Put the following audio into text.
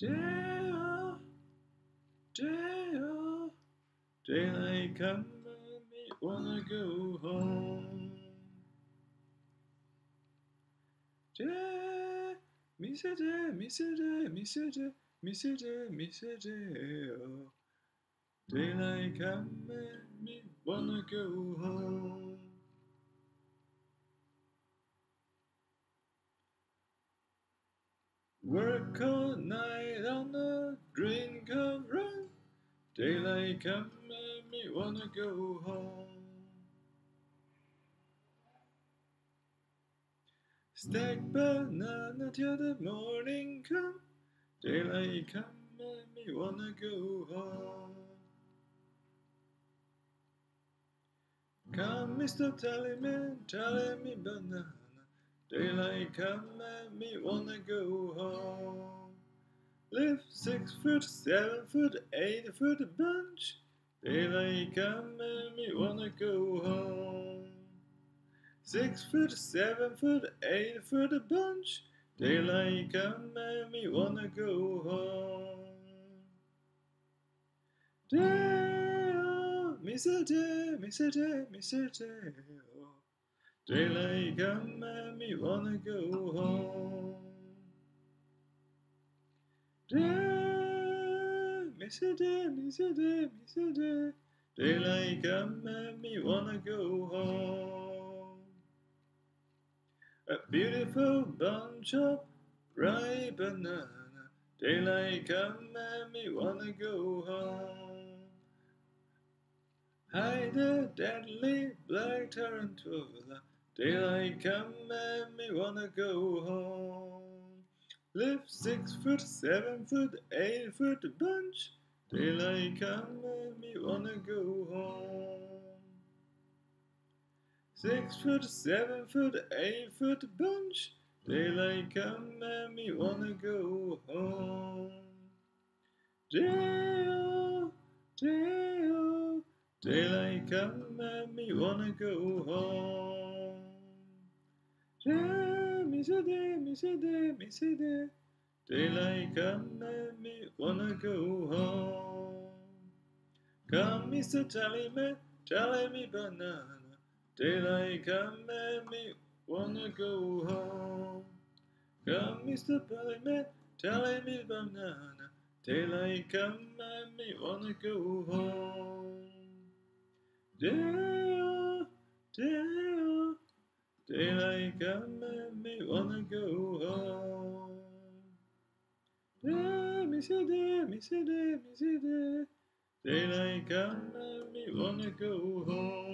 Day-oh, day-oh, daylight come and me wanna go home. Me say day, me say day, me say day, me say day, me say oh. Daylight come and me wanna go home. Work all night on a drink of rum. Daylight come and me wanna go home. Stack banana till the morning come. Daylight come and me wanna go home. Come, Mr. Tallyman, tally me banana. Daylight come and me wanna go home. Live six foot, seven foot, eight foot a bunch. Daylight come and me wanna go home. Six foot, seven foot, eight foot a bunch. Daylight come and me wanna go home. Day, oh, miss a day, miss a day, miss a day. Daylight come and me wanna go home. Day, miss a day, miss a day, miss a day. Daylight come and me wanna go home. A beautiful bunch of ripe banana. Daylight come and me wanna go home. Hide the deadly black tarantula. Daylight come and me wanna go home. Live six foot, seven foot, eight foot bunch. Daylight come and me wanna go home. Six foot, seven foot, eight foot bunch. Daylight come and me wanna go home. Day-oh, day-oh, daylight come and me wanna go home. Daylight come and me wanna go home. Come, Mr. Tallyman, tally me banana. Daylight come and me wanna go home. Come, Mr. Tallyman, tally me banana. Daylight come and me wanna go home. Day-oh, day-oh, daylight come and me wanna go home. Day, day, day. Daylight come and me wanna go home.